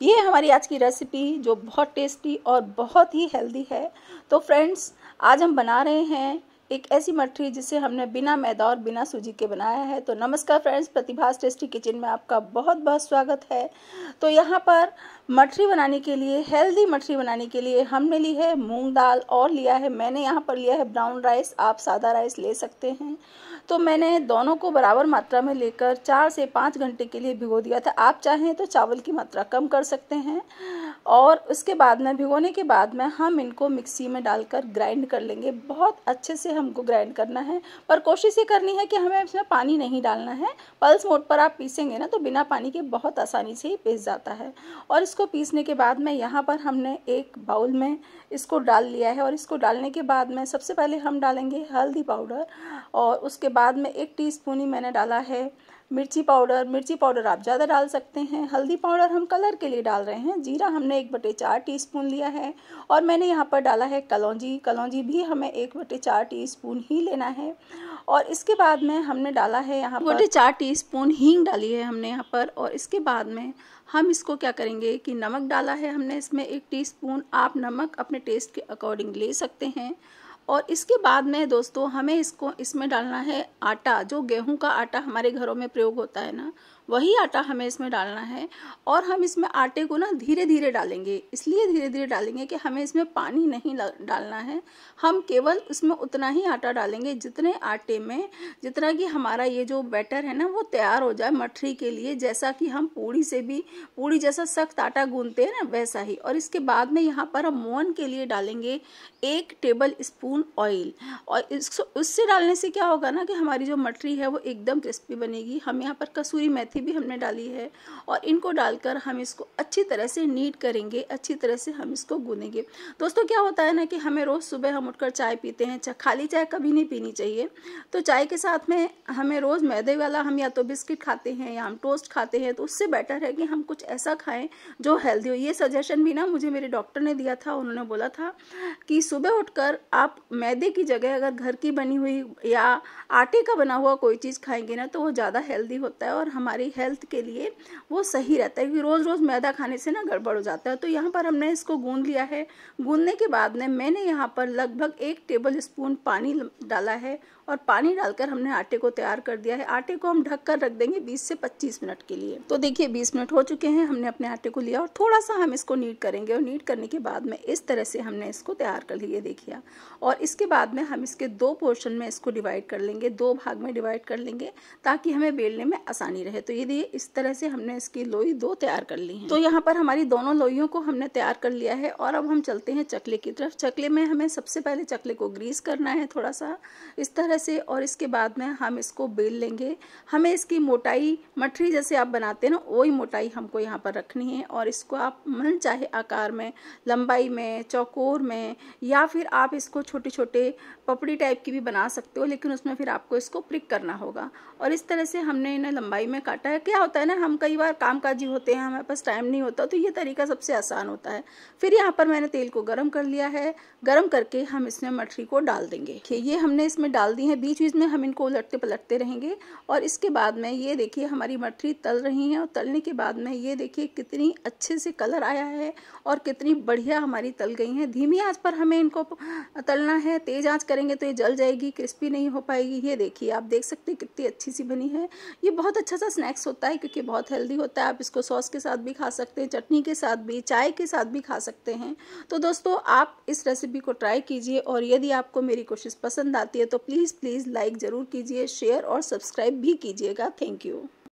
ये हमारी आज की रेसिपी जो बहुत टेस्टी और बहुत ही हेल्दी है। तो फ्रेंड्स आज हम बना रहे हैं एक ऐसी मठरी जिसे हमने बिना मैदा और बिना सूजी के बनाया है। तो नमस्कार फ्रेंड्स, प्रतिभास टेस्टी किचन में आपका बहुत बहुत स्वागत है। तो यहाँ पर मठरी बनाने के लिए, हेल्दी मठरी बनाने के लिए हमने ली है मूंग दाल और लिया है, मैंने यहाँ पर लिया है ब्राउन राइस, आप सादा राइस ले सकते हैं। तो मैंने दोनों को बराबर मात्रा में लेकर चार से पाँच घंटे के लिए भिगो दिया था। आप चाहें तो चावल की मात्रा कम कर सकते हैं। और उसके बाद में, भिगोने के बाद में हम इनको मिक्सी में डालकर ग्राइंड कर लेंगे। बहुत अच्छे से हमको ग्राइंड करना है। पर कोशिश ये करनी है कि हमें इसमें पानी नहीं डालना है। पल्स मोड पर आप पीसेंगे ना तो बिना पानी के बहुत आसानी से ही पीस जाता है। और इसको पीसने के बाद में यहाँ पर हमने एक बाउल में इसको डाल लिया है। और इसको डालने के बाद में सबसे पहले हम डालेंगे हल्दी पाउडर और उसके बाद में एक टीस्पून ही मैंने डाला है मिर्ची पाउडर मिर्ची पाउडर आप ज़्यादा डाल सकते हैं। हल्दी पाउडर हम कलर के लिए डाल रहे हैं। जीरा हमने एक बटे चार टीस्पून लिया है और मैंने यहाँ पर डाला है कलौजी। कलौजी भी हमें एक बटे चार टीस्पून ही लेना है और इसके बाद में हमने डाला है यहाँ पर बटे चार टीस्पून हींग डाली है हमने यहाँ पर और इसके बाद में हम इसको क्या करेंगे कि नमक डाला है हमने इसमें एक टीस्पून। आप नमक अपने टेस्ट के अकॉर्डिंग ले सकते हैं। और इसके बाद में दोस्तों हमें इसको, इसमें डालना है आटा, जो गेहूँ का आटा हमारे घरों में प्रयोग होता है ना वही आटा हमें इसमें डालना है और हम इसमें आटे को ना धीरे धीरे डालेंगे। इसलिए धीरे धीरे डालेंगे कि हमें इसमें पानी नहीं डालना है। हम केवल इसमें उतना ही आटा डालेंगे जितने आटे में, जितना कि हमारा ये जो बैटर है ना, वो तैयार हो जाए मठरी के लिए, जैसा कि हम पूड़ी से भी, पूड़ी जैसा सख्त आटा गूंदते हैं ना, वैसा ही। और इसके बाद में यहाँ पर हम मोहन के लिए डालेंगे एक टेबल स्पून ऑयल और इसको उससे डालने से क्या होगा ना कि हमारी जो मठरी है वो एकदम क्रिस्पी बनेगी। हम यहाँ पर कसूरी मेथी मेथी भी हमने डाली है और इनको डालकर हम इसको अच्छी तरह से नीट करेंगे, अच्छी तरह से हम इसको गूनेंगे। दोस्तों, क्या होता है ना कि हमें रोज़ सुबह हम उठकर चाय पीते हैं खाली चाय कभी नहीं पीनी चाहिए। तो चाय के साथ में हमें रोज़ मैदे वाला हम या तो बिस्किट खाते हैं या हम टोस्ट खाते हैं तो उससे बेटर है कि हम कुछ ऐसा खाएँ जो हेल्दी हो। ये सजेशन भी ना मुझे मेरे डॉक्टर ने दिया था, उन्होंने बोला था कि सुबह उठकर आप मैदे की जगह अगर घर की बनी हुई या आटे का बना हुआ कोई चीज़ खाएँगे ना तो वो ज़्यादा हेल्दी होता है और हमारी हमारी हेल्थ के लिए वो सही रहता है, क्योंकि रोज़ रोज़ मैदा खाने से ना गड़बड़ हो जाता है। तो यहाँ पर हमने इसको गूंद लिया है। गूंदने के बाद में मैंने यहाँ पर लगभग एक टेबल स्पून पानी डाला है और पानी डालकर हमने आटे को तैयार कर दिया है। आटे को हम ढक कर रख देंगे 20 से 25 मिनट के लिए। तो देखिए 20 मिनट हो चुके हैं, हमने अपने आटे को लिया और थोड़ा सा हम इसको नीट करेंगे और नीट करने के बाद में इस तरह से हमने इसको तैयार कर लिया देखिए और इसके बाद में हम इसके दो पोर्शन में इसको डिवाइड कर लेंगे, दो भाग में डिवाइड कर लेंगे ताकि हमें बेलने में आसानी रहे। तो ये देखिए इस तरह से हमने इसकी लोई दो तैयार कर ली है। तो यहाँ पर हमारी दोनों लोइयों को हमने तैयार कर लिया है और अब हम चलते हैं चकले की तरफ़। चकले में हमें सबसे पहले चकले को ग्रीस करना है थोड़ा सा इस तरह से और इसके बाद में हम इसको बेल लेंगे। हमें इसकी मोटाई मठरी जैसे आप बनाते हैं ना, वही मोटाई हमको यहाँ पर रखनी है और इसको आप मन चाहे आकार में, लंबाई में, चौकोर में या फिर आप इसको छोटे छोटे पपड़ी टाइप की भी बना सकते हो, लेकिन उसमें फिर आपको इसको प्रिक करना होगा। और इस तरह से हमने इन्हें लंबाई में काटा है। क्या होता है ना, हम कई बार काम काजी होते हैं, हमारे पास टाइम नहीं होता तो ये तरीका सबसे आसान होता है। फिर यहाँ पर मैंने तेल को गर्म कर लिया है। गर्म करके हम इसमें मठरी को डाल देंगे। ये हमने इसमें डाल दी है। बीच बीच में हम इनको उलटते पलटते रहेंगे और इसके बाद में ये देखिए, हमारी मठरी तल रही है और तलने के बाद में ये देखिए, कितनी अच्छे से कलर आया है और कितनी बढ़िया हमारी तल गई हैं। धीमी आँच पर हमें इनको तलना है। तेज आँच करेंगे तो ये जल जाएगी, क्रिस्पी नहीं हो पाएगी। ये देखिए, आप देख सकते कितनी अच्छी सी बनी है। ये बहुत अच्छा सा स्नैक्स होता है क्योंकि बहुत हेल्दी होता है। आप इसको सॉस के साथ भी खा सकते हैं, चटनी के साथ भी, चाय के साथ भी खा सकते हैं। तो दोस्तों, आप इस रेसिपी को ट्राई कीजिए और यदि आपको मेरी कोशिश पसंद आती है तो प्लीज़ प्लीज़ लाइक ज़रूर कीजिए शेयर और सब्सक्राइब भी कीजिएगा। Thank you